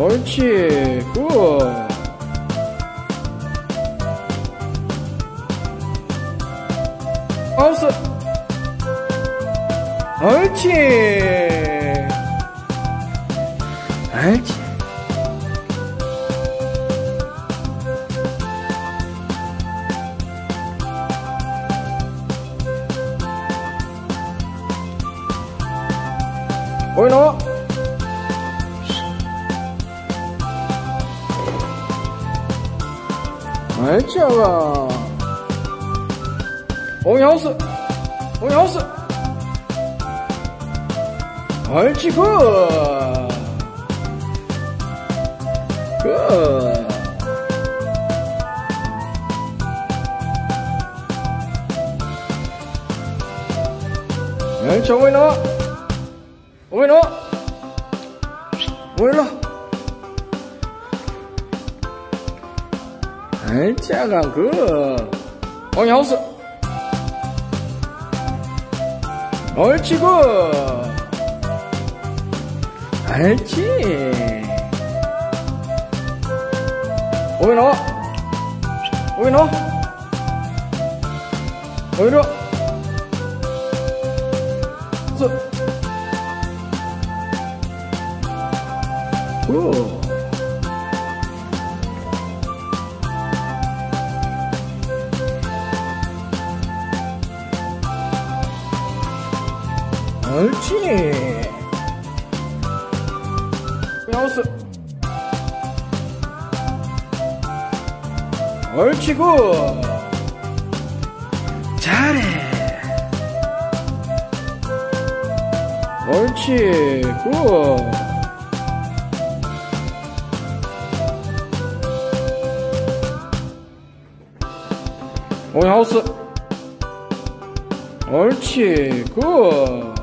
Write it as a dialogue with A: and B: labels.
A: 옳지 굿. 마우스 옳지. 옳지. 보이노? 옳지 아가 오이하우스 오이하우스. 옳지 굿 굿. 옳지 오이노 오이노 오이노 옳지 아가 굿 오이하우스. 옳지? 굿 옳지 오이노 오이노 오이노 수 굿. 옳지. 마우스. 옳지, 굿. 잘해. 옳지, 굿. 오이 하우스. 옳지, 굿.